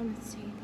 Let's see.